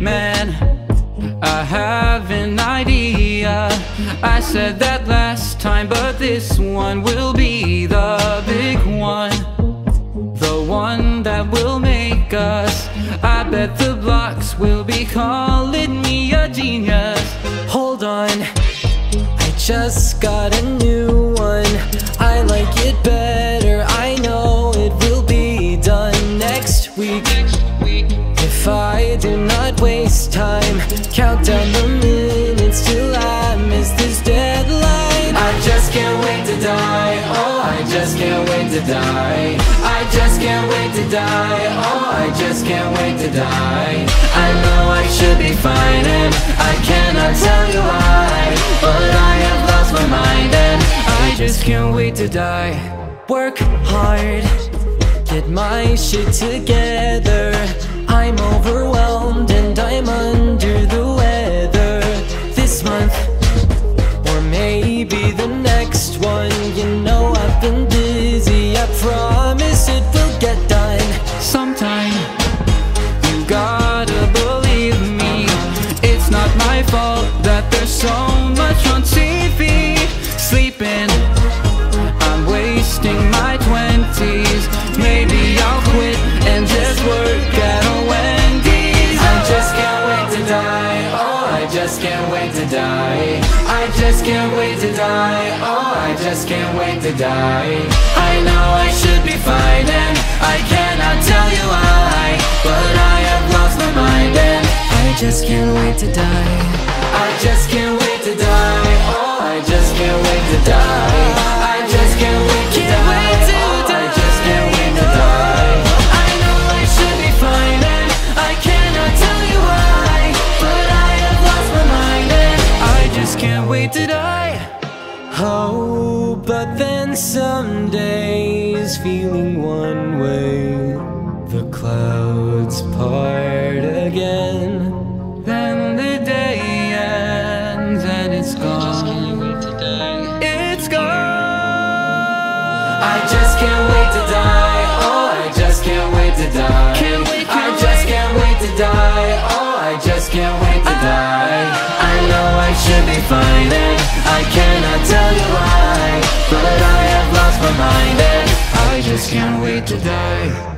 Man, I have an idea. I said that last time, but this one will be the big one. The one that will make us. I bet the blocks will be calling me a genius. Hold on, I just got a new one. I like it better, waste time. Count down the minutes till I miss this deadline. I just can't wait to die, oh I just can't wait to die. I just can't wait to die, oh I just can't wait to die. I know I should be fine and I cannot tell you why But I have lost my mind and I just can't wait to die. Work hard, get my shit together wasting my twenties. Maybe I'll quit and just work at a Wendy's. I just can't wait to die, oh I just can't wait to die. I just can't wait to die, oh I just can't wait to die. I know I should be fine and I cannot tell you why But I have lost my mind and I just can't wait to die. I just can't wait to die, can't wait to die. Oh, but then some days feeling one way The clouds part again. Then the day ends and it's gone. It's gone. I just can't wait just can't wait to die. I know I should be fine and I cannot tell you why. But I have lost my mind and I just can't wait to die